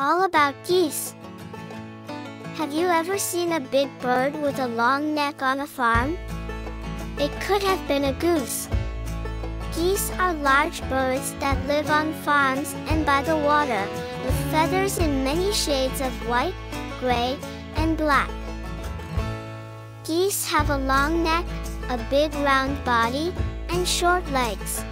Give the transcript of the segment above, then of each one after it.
all about geese. Have you ever seen a big bird with a long neck on a farm? It could have been a goose. Geese are large birds that live on farms and by the water, with feathers in many shades of white, gray, and black. Geese have a long neck, a big round body, and short legs.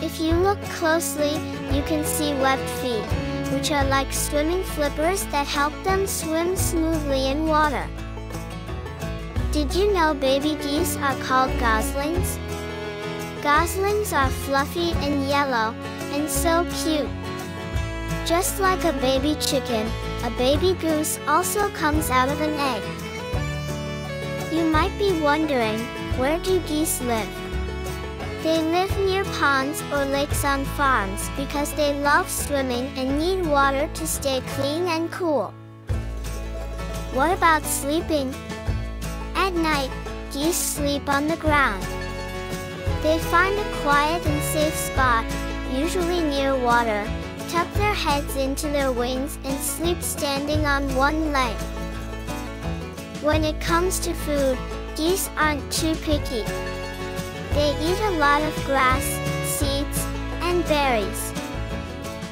If you look closely, you can see webbed feet, which are like swimming flippers that help them swim smoothly in water. Did you know baby geese are called goslings? Goslings are fluffy and yellow, and so cute. Just like a baby chicken, a baby goose also comes out of an egg. You might be wondering, where do geese live? They live near ponds or lakes on farms because they love swimming and need water to stay clean and cool. What about sleeping? At night, geese sleep on the ground. They find a quiet and safe spot, usually near water, tuck their heads into their wings and sleep standing on one leg. When it comes to food, geese aren't too picky. They eat a lot of grass, seeds, and berries.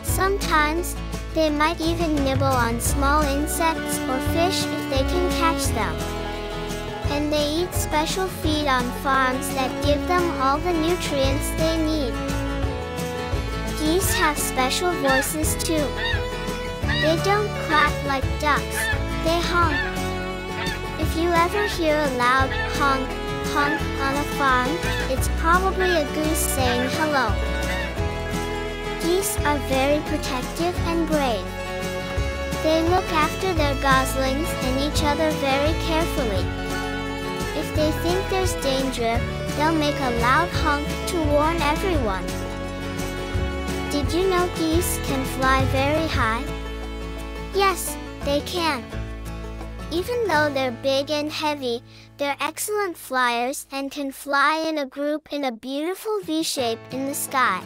Sometimes, they might even nibble on small insects or fish if they can catch them. And they eat special feed on farms that give them all the nutrients they need. Geese have special voices too. They don't quack like ducks, they honk. If you ever hear a loud honk, honk on a farm, it's probably a goose saying hello. Geese are very protective and brave. They look after their goslings and each other very carefully. If they think there's danger, they'll make a loud honk to warn everyone. Did you know geese can fly very high? Yes, they can. Even though they're big and heavy, they're excellent flyers and can fly in a group in a beautiful V shape in the sky.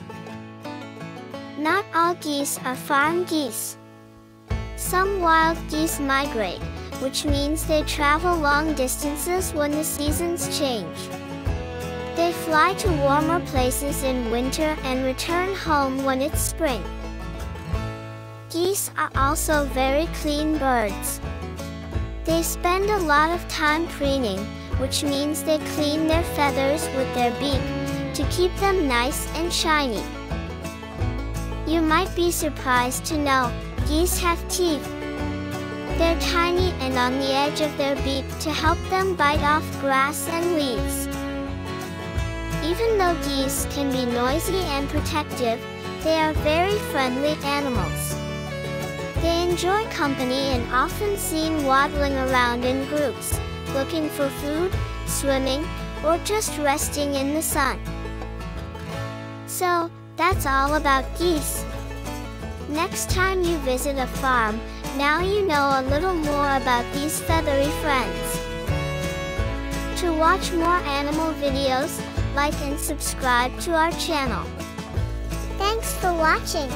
Not all geese are farm geese. Some wild geese migrate, which means they travel long distances when the seasons change. They fly to warmer places in winter and return home when it's spring. Geese are also very clean birds. They spend a lot of time preening, which means they clean their feathers with their beak to keep them nice and shiny. You might be surprised to know geese have teeth. They're tiny and on the edge of their beak to help them bite off grass and leaves. Even though geese can be noisy and protective, they are very friendly animals. They enjoy company and often seen waddling around in groups, looking for food, swimming, or just resting in the sun. So, that's all about geese. Next time you visit a farm, now you know a little more about these feathery friends. To watch more animal videos, like and subscribe to our channel. Thanks for watching.